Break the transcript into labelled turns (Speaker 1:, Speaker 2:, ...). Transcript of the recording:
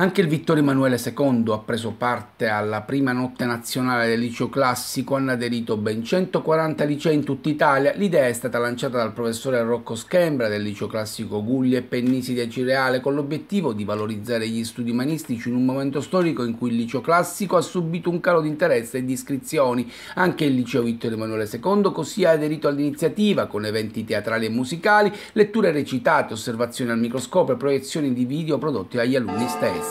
Speaker 1: Anche il Vittorio Emanuele II ha preso parte alla prima notte nazionale del liceo classico, hanno aderito ben 140 licei in tutta Italia. L'idea è stata lanciata dal professore Rocco Schembra del liceo classico Guglia e Pennisi di Acireale con l'obiettivo di valorizzare gli studi umanistici in un momento storico in cui il liceo classico ha subito un calo di interesse e di iscrizioni. Anche il liceo Vittorio Emanuele II così ha aderito all'iniziativa con eventi teatrali e musicali, letture recitate, osservazioni al microscopio e proiezioni di video prodotti dagli alunni stessi.